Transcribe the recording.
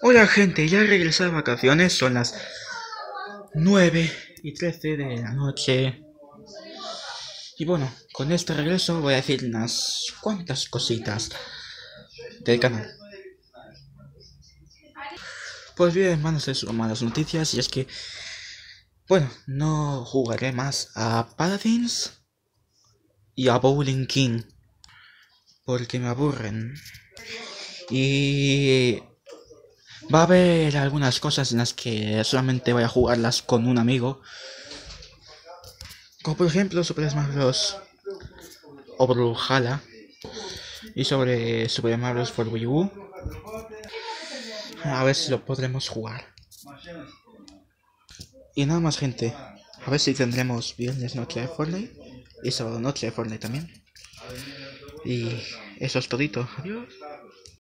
Hola gente, ya regresé de vacaciones, son las 9 y 13 de la noche. Y bueno, con este regreso voy a decir unas cuantas cositas del canal. Pues bien, hermanos, es malas noticias y es que, bueno, no jugaré más a Paladins y a Bowling King porque me aburren. Y va a haber algunas cosas en las que solamente voy a jugarlas con un amigo. Como por ejemplo Super Smash Bros. o Brawlhalla. Y sobre Super Smash Bros. por Wii U. A ver si lo podremos jugar. Y nada más gente. A ver si tendremos viernes noche de Fortnite. Y sábado noche de Fortnite también. Y eso es todito. Adiós.